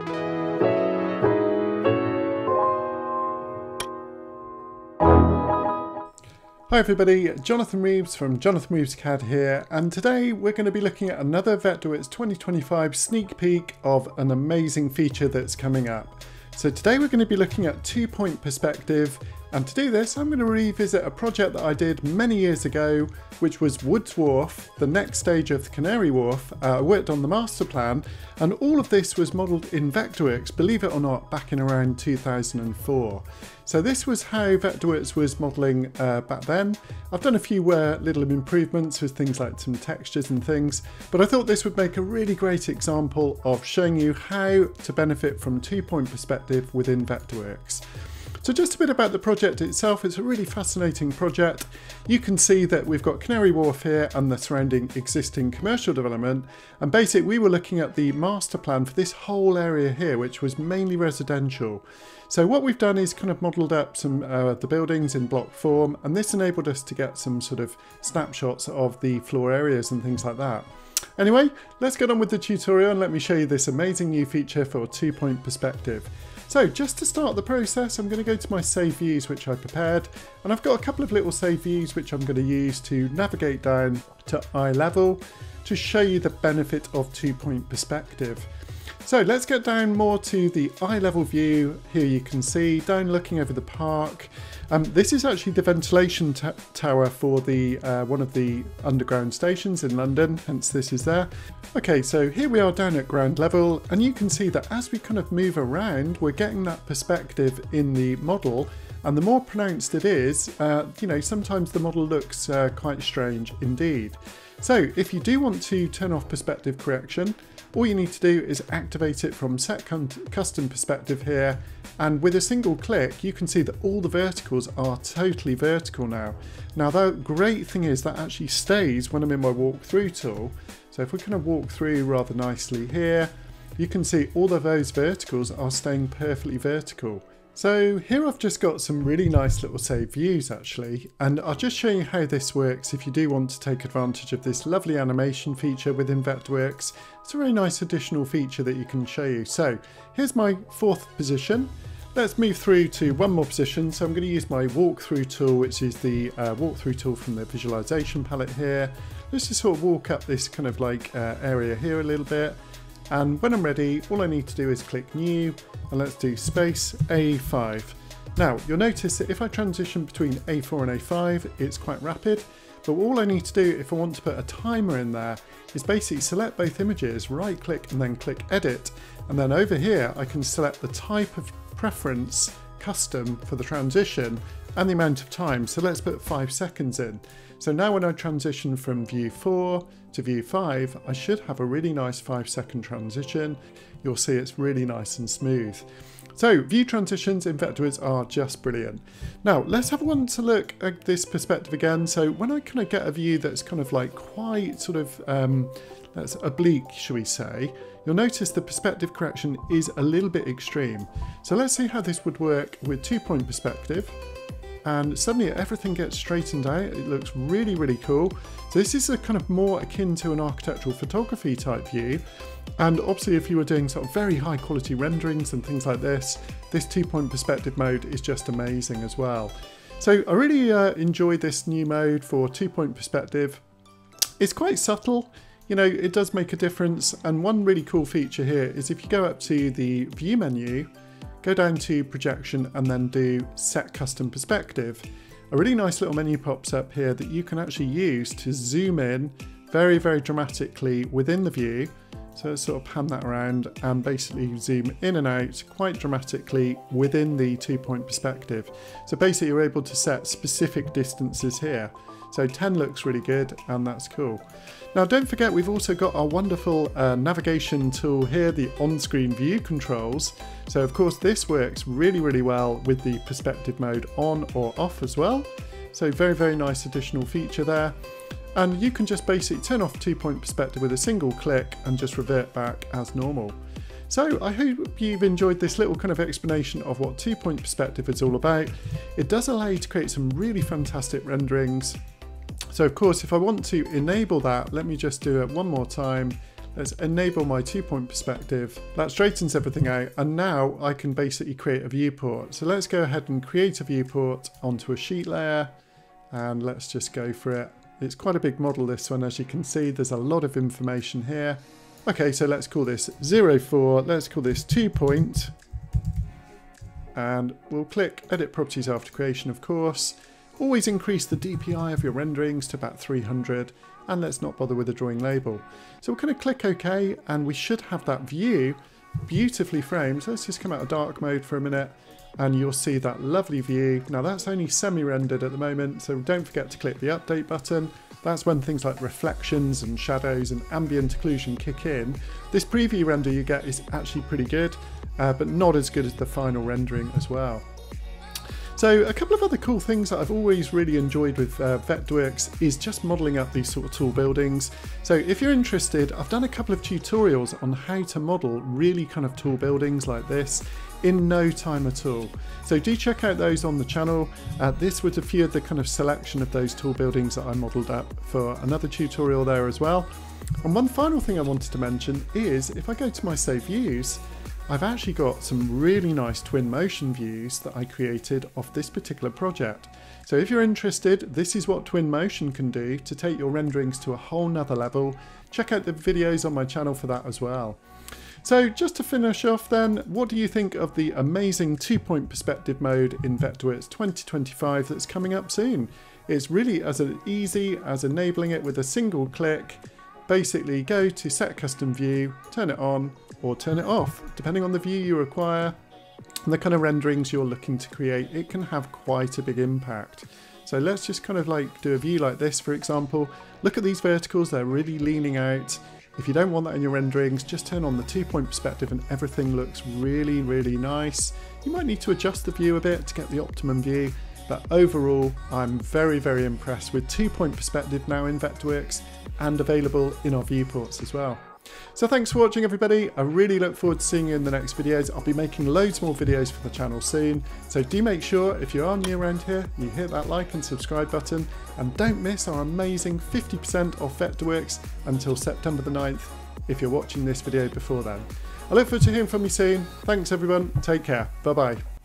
Hi everybody, Jonathan Reeves from Jonathan Reeves CAD here, and today we're going to be looking at another Vectorworks 2025 sneak peek of an amazing feature that's coming up. So today we're going to be looking at two-point perspective and to do this, I'm going to revisit a project that I did many years ago, which was Woods Wharf, the next stage of the Canary Wharf. Uh, I worked on the master plan, and all of this was modelled in Vectorworks, believe it or not, back in around 2004. So this was how Vectorworks was modelling uh, back then. I've done a few uh, little improvements with things like some textures and things, but I thought this would make a really great example of showing you how to benefit from two-point perspective within Vectorworks. So just a bit about the project itself, it's a really fascinating project. You can see that we've got Canary Wharf here and the surrounding existing commercial development. And basically we were looking at the master plan for this whole area here, which was mainly residential. So what we've done is kind of modelled up some uh, the buildings in block form, and this enabled us to get some sort of snapshots of the floor areas and things like that. Anyway, let's get on with the tutorial and let me show you this amazing new feature for two-point perspective. So just to start the process, I'm going to go to my save views, which I prepared, and I've got a couple of little save views which I'm going to use to navigate down to eye level to show you the benefit of two-point perspective. So let's get down more to the eye level view. Here you can see down looking over the park. Um, this is actually the ventilation tower for the uh, one of the underground stations in London, hence this is there. Okay, so here we are down at ground level and you can see that as we kind of move around, we're getting that perspective in the model and the more pronounced it is, uh, you know, sometimes the model looks uh, quite strange indeed. So if you do want to turn off perspective correction, all you need to do is activate it from set custom perspective here and with a single click you can see that all the verticals are totally vertical now. Now the great thing is that actually stays when I'm in my walk through tool. So if we kind of walk through rather nicely here, you can see all of those verticals are staying perfectly vertical. So here I've just got some really nice little save views actually, and I'll just show you how this works if you do want to take advantage of this lovely animation feature within Vectorworks. It's a very nice additional feature that you can show you. So here's my fourth position. Let's move through to one more position. So I'm going to use my walkthrough tool, which is the uh, walkthrough tool from the visualization palette here. Let's just sort of walk up this kind of like uh, area here a little bit. And when I'm ready, all I need to do is click new and let's do space A5. Now you'll notice that if I transition between A4 and A5, it's quite rapid, but all I need to do if I want to put a timer in there is basically select both images, right click and then click edit. And then over here, I can select the type of preference custom for the transition and the amount of time. So let's put five seconds in. So now when I transition from view 4 to view 5, I should have a really nice 5 second transition. You'll see it's really nice and smooth. So view transitions in Vectorworks are just brilliant. Now let's have one to look at this perspective again. So when I kind of get a view that's kind of like quite sort of um, that's oblique, shall we say, you'll notice the perspective correction is a little bit extreme. So let's see how this would work with two point perspective and suddenly everything gets straightened out. It looks really, really cool. So this is a kind of more akin to an architectural photography type view. And obviously if you were doing sort of very high quality renderings and things like this, this two point perspective mode is just amazing as well. So I really uh, enjoyed this new mode for two point perspective. It's quite subtle, you know, it does make a difference. And one really cool feature here is if you go up to the view menu, go down to projection and then do set custom perspective. A really nice little menu pops up here that you can actually use to zoom in very, very dramatically within the view. So let's sort of pan that around and basically zoom in and out quite dramatically within the two point perspective. So basically you're able to set specific distances here. So 10 looks really good and that's cool. Now don't forget we've also got our wonderful uh, navigation tool here, the on-screen view controls. So of course this works really really well with the perspective mode on or off as well. So very very nice additional feature there. And you can just basically turn off two point perspective with a single click and just revert back as normal. So I hope you've enjoyed this little kind of explanation of what two point perspective is all about. It does allow you to create some really fantastic renderings so of course, if I want to enable that, let me just do it one more time. Let's enable my two point perspective. That straightens everything out. And now I can basically create a viewport. So let's go ahead and create a viewport onto a sheet layer. And let's just go for it. It's quite a big model this one as you can see there's a lot of information here. Okay so let's call this 04, let's call this 2 point and we'll click edit properties after creation of course. Always increase the DPI of your renderings to about 300 and let's not bother with the drawing label. So we're going to click OK and we should have that view beautifully framed. Let's just come out of dark mode for a minute and you'll see that lovely view. Now that's only semi-rendered at the moment, so don't forget to click the update button. That's when things like reflections and shadows and ambient occlusion kick in. This preview render you get is actually pretty good, uh, but not as good as the final rendering as well. So a couple of other cool things that I've always really enjoyed with uh, Vectorworks is just modelling up these sort of tall buildings. So if you're interested, I've done a couple of tutorials on how to model really kind of tall buildings like this in no time at all. So do check out those on the channel. Uh, this was a few of the kind of selection of those tall buildings that I modelled up for another tutorial there as well. And one final thing I wanted to mention is if I go to my save views, I've actually got some really nice Twinmotion views that I created of this particular project. So if you're interested, this is what Twinmotion can do to take your renderings to a whole nother level. Check out the videos on my channel for that as well. So just to finish off then, what do you think of the amazing two-point perspective mode in Vectorworks 2025 that's coming up soon? It's really as easy as enabling it with a single click. Basically go to set custom view, turn it on, or turn it off. Depending on the view you require and the kind of renderings you're looking to create, it can have quite a big impact. So let's just kind of like do a view like this, for example. Look at these verticals, they're really leaning out. If you don't want that in your renderings, just turn on the two point perspective and everything looks really, really nice. You might need to adjust the view a bit to get the optimum view, but overall, I'm very, very impressed with two point perspective now in Vectorworks and available in our viewports as well. So thanks for watching everybody. I really look forward to seeing you in the next videos. I'll be making loads more videos for the channel soon. So do make sure if you are new around here, you hit that like and subscribe button and don't miss our amazing 50% off Vectorworks until September the 9th if you're watching this video before then. I look forward to hearing from you soon. Thanks everyone. Take care. Bye bye.